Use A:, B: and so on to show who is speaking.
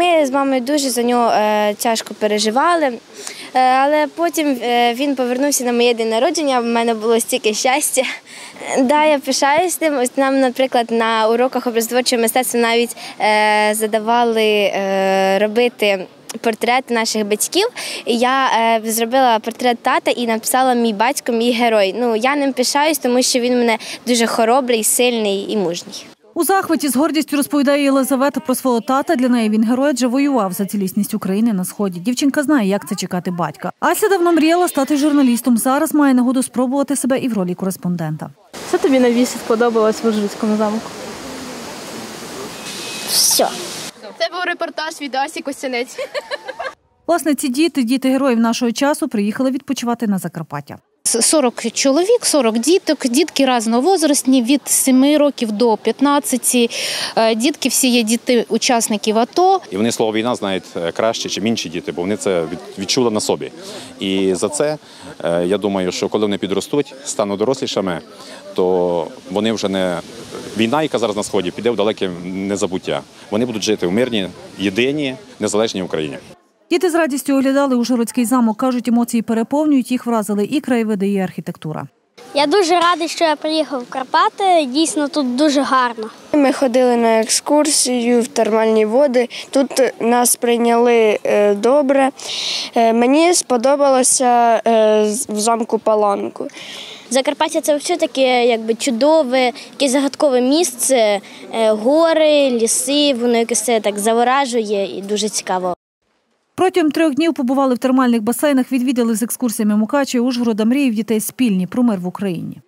A: Ми з мамою дуже за нього е, тяжко переживали. Е, Але потім е, він повернувся на моє день народження. В мене було стільки щастя. Да, я пишаюсь тим. Ось нам, наприклад, на уроках образотворчого мистецтва навіть задавали робити. Портрет наших батьків. Я е, зробила портрет тата і написала мій батько, мій герой. Ну я ним пишаюсь, тому що він мене дуже хоробрий, сильний і мужній.
B: У захваті з гордістю розповідає Єлизавета про свого тата. Для неї він герой, адже воював за цілісність України на сході. Дівчинка знає, як це чекати батька. Ася давно мріяла стати журналістом. Зараз має нагоду спробувати себе і в ролі кореспондента.
C: Що тобі найбільше сподобалось в Ужгородському замку?
A: Все.
D: Це був репортаж від Асі Костянець.
B: Власне, ці діти, діти героїв нашого часу, приїхали відпочивати на Закарпаття.
E: 40 чоловік, 40 діток, дітки різновозрастні, від 7 років до 15. Е, Дітки всі є діти учасників АТО.
F: І вони слово війна знають е, краще, ніж інші діти, бо вони це відчули на собі. І за це е, я думаю, що коли вони підростуть, стануть дорослішими, то вони вже не війна, яка зараз на сході, піде в далеке незабуття. Вони будуть жити в мирній, єдиній, незалежній Україні.
B: Діти з радістю оглядали Ужгородський замок. кажуть, емоції переповнюють, їх вразили і краєвиди, і архітектура.
G: Я дуже радий, що я приїхав в Карпати. Дійсно, тут дуже гарно.
A: Ми ходили на екскурсію в термальні води. Тут нас прийняли е, добре. Е, Мені сподобалося е, в замку Паланку.
G: Закарпаття це все таке якби чудове, якесь загадкове місце, гори, ліси, воно якось це так заворажує і дуже цікаво.
B: Протягом трьох днів побували в термальних басейнах, відвідали з екскурсіями Мукачі, Ужгорода, мрії в дітей спільні про мир в Україні.